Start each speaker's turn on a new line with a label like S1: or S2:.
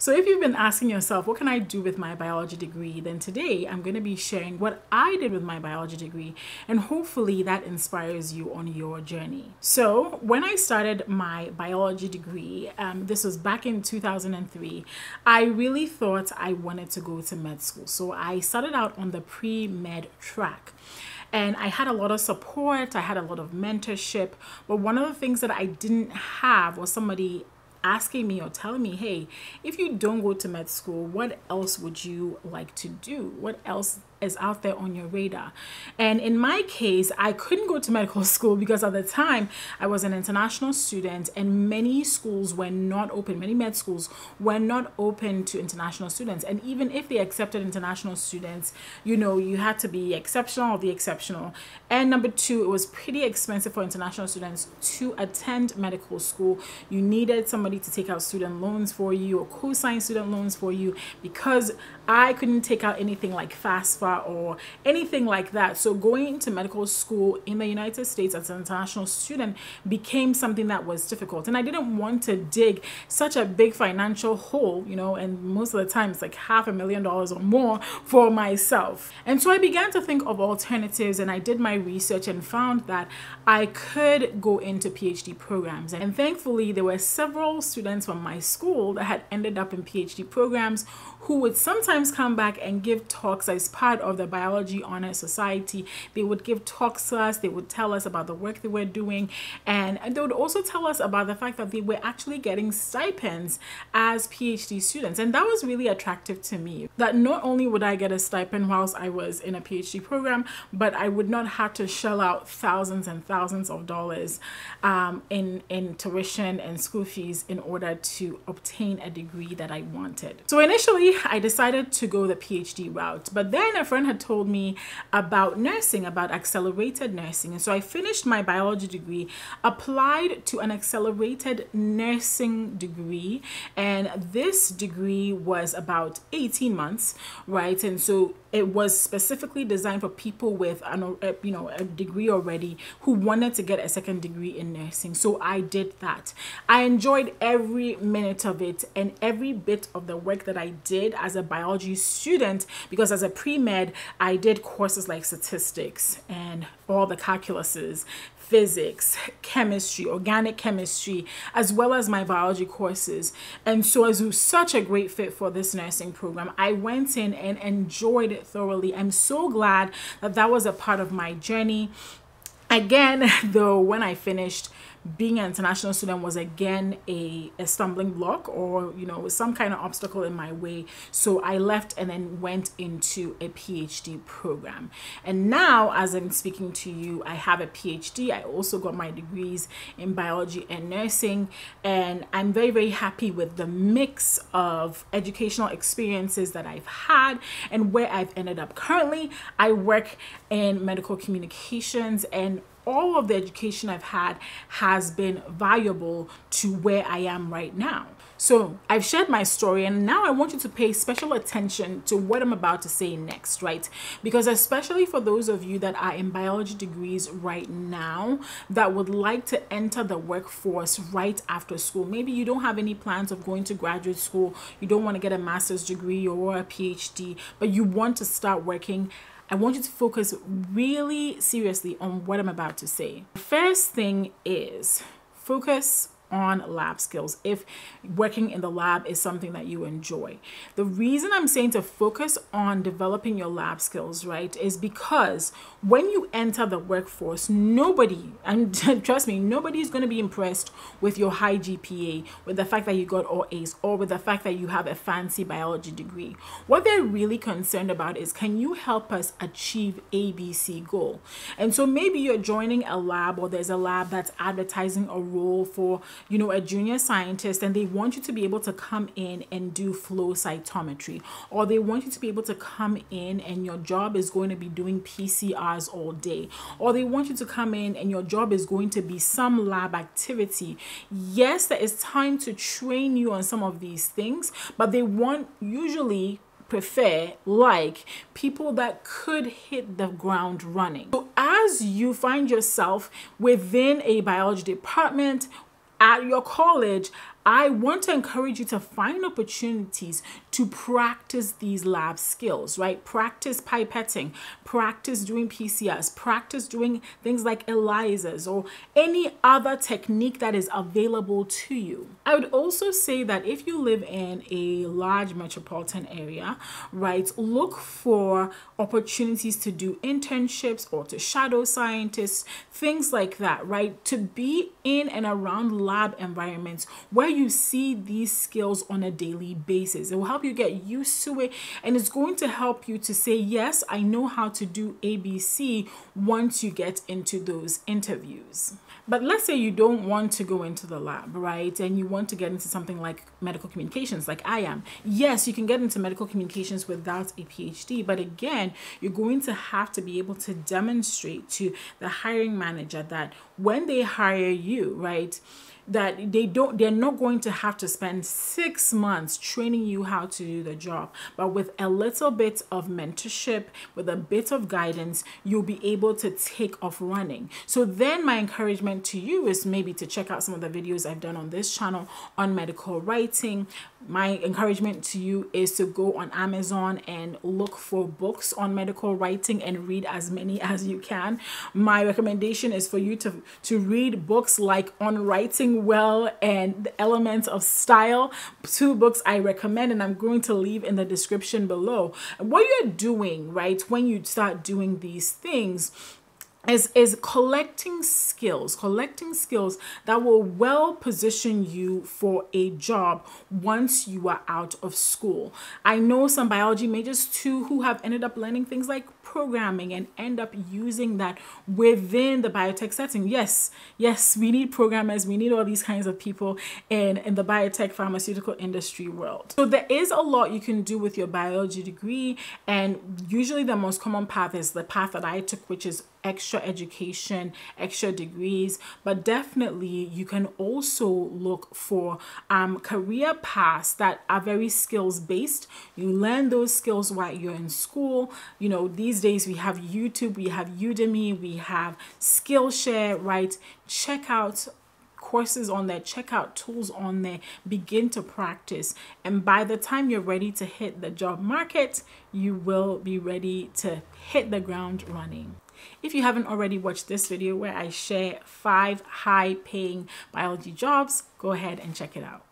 S1: So if you've been asking yourself, what can I do with my biology degree? Then today I'm going to be sharing what I did with my biology degree and hopefully that inspires you on your journey. So when I started my biology degree, um, this was back in 2003, I really thought I wanted to go to med school. So I started out on the pre-med track and I had a lot of support, I had a lot of mentorship, but one of the things that I didn't have was somebody asking me or telling me, hey, if you don't go to med school, what else would you like to do? What else is out there on your radar. And in my case, I couldn't go to medical school because at the time I was an international student and many schools were not open, many med schools were not open to international students. And even if they accepted international students, you know, you had to be exceptional or the exceptional. And number two, it was pretty expensive for international students to attend medical school. You needed somebody to take out student loans for you or co-sign student loans for you because I couldn't take out anything like FAFSA or anything like that. So going to medical school in the United States as an international student became something that was difficult. And I didn't want to dig such a big financial hole, you know, and most of the time it's like half a million dollars or more for myself. And so I began to think of alternatives and I did my research and found that I could go into PhD programs. And thankfully, there were several students from my school that had ended up in PhD programs who would sometimes come back and give talks as part of the Biology Honor Society. They would give talks to us, they would tell us about the work they were doing, and they would also tell us about the fact that they were actually getting stipends as PhD students. And that was really attractive to me. That not only would I get a stipend whilst I was in a PhD program, but I would not have to shell out thousands and thousands of dollars um, in, in tuition and school fees in order to obtain a degree that I wanted. So initially, I decided to go the PhD route. But then a friend had told me about nursing, about accelerated nursing. And so I finished my biology degree, applied to an accelerated nursing degree. And this degree was about 18 months, right? And so it was specifically designed for people with an, a, you know a degree already who wanted to get a second degree in nursing so i did that i enjoyed every minute of it and every bit of the work that i did as a biology student because as a pre-med i did courses like statistics and all the calculuses physics, chemistry, organic chemistry, as well as my biology courses. And so I was such a great fit for this nursing program. I went in and enjoyed it thoroughly. I'm so glad that that was a part of my journey. Again, though, when I finished, being an international student was again a, a stumbling block or you know some kind of obstacle in my way. So i left and then went into a phd program. And now as i'm speaking to you i have a phd i also got my degrees in biology and nursing. And i'm very very happy with the mix of educational experiences that i've had and where i've ended up. Currently i work in medical communications and all of the education I've had has been valuable to where I am right now. So I've shared my story and now I want you to pay special attention to what I'm about to say next, right? Because especially for those of you that are in biology degrees right now that would like to enter the workforce right after school. Maybe you don't have any plans of going to graduate school, you don't want to get a master's degree or a PhD, but you want to start working I want you to focus really seriously on what I'm about to say. First thing is focus on lab skills if working in the lab is something that you enjoy. The reason I'm saying to focus on developing your lab skills, right, is because when you enter the workforce, nobody, and trust me, nobody is going to be impressed with your high GPA, with the fact that you got all A's, or with the fact that you have a fancy biology degree. What they're really concerned about is can you help us achieve ABC goal? And so maybe you're joining a lab or there's a lab that's advertising a role for you know, a junior scientist and they want you to be able to come in and do flow cytometry, or they want you to be able to come in and your job is going to be doing PCRs all day, or they want you to come in and your job is going to be some lab activity. Yes, there is time to train you on some of these things, but they want usually prefer like people that could hit the ground running. So as you find yourself within a biology department at your college, I want to encourage you to find opportunities to practice these lab skills, right? Practice pipetting, practice doing PCRs, practice doing things like ELISAs or any other technique that is available to you. I would also say that if you live in a large metropolitan area, right, look for opportunities to do internships or to shadow scientists, things like that, right? To be in and around lab environments where you see these skills on a daily basis. It will help you get used to it and it's going to help you to say, Yes, I know how to do ABC once you get into those interviews. But let's say you don't want to go into the lab, right? And you want to get into something like medical communications, like I am. Yes, you can get into medical communications without a PhD, but again, you're going to have to be able to demonstrate to the hiring manager that when they hire you, right? that they don't they're not going to have to spend six months training you how to do the job. But with a little bit of mentorship with a bit of guidance you'll be able to take off running. So then my encouragement to you is maybe to check out some of the videos i've done on this channel on medical writing. My encouragement to you is to go on amazon and look for books on medical writing and read as many as you can. My recommendation is for you to to read books like on writing well and the elements of style. Two books I recommend, and I'm going to leave in the description below. What you're doing, right, when you start doing these things is is collecting skills collecting skills that will well position you for a job once you are out of school. I know some biology majors too who have ended up learning things like programming and end up using that within the biotech setting. Yes yes we need programmers we need all these kinds of people in in the biotech pharmaceutical industry world. So there is a lot you can do with your biology degree and usually the most common path is the path that i took which is extra education, extra degrees, but definitely you can also look for um, career paths that are very skills based. You learn those skills while you're in school. You know, these days we have YouTube, we have Udemy, we have Skillshare, right? Check out courses on there, check out tools on there, begin to practice. And by the time you're ready to hit the job market, you will be ready to hit the ground running. If you haven't already watched this video where I share five high paying biology jobs, go ahead and check it out.